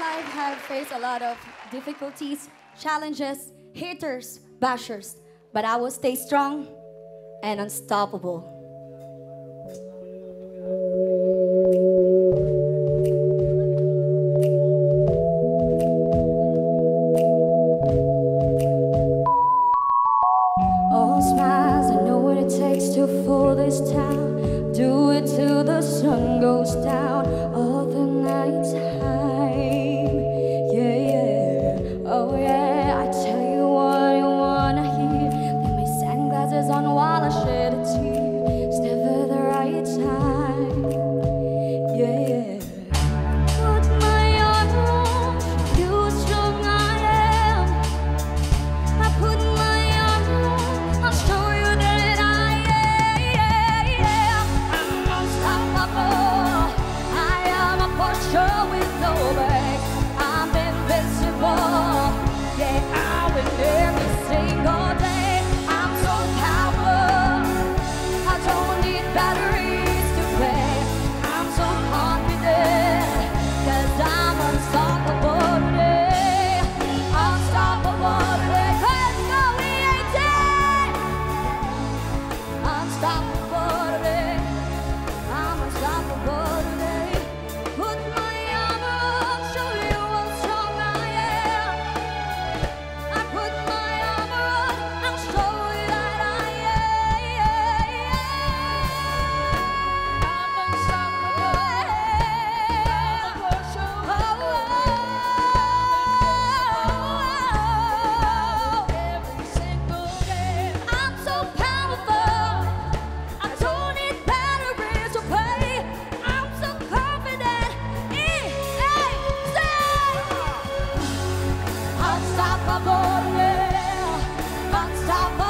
life have faced a lot of difficulties, challenges, haters, bashers, but I will stay strong and unstoppable. All smiles, I know what it takes to fool this town. Do it till the sun goes down. All the night with no brakes. I'm invincible. Yeah, I win every single day. I'm so powerful. I don't need batteries to play. I'm so confident, cause I'm unstoppable today. Unstoppable today. Let's go, EAT! Unstoppable unstoppable, yeah, unstoppable.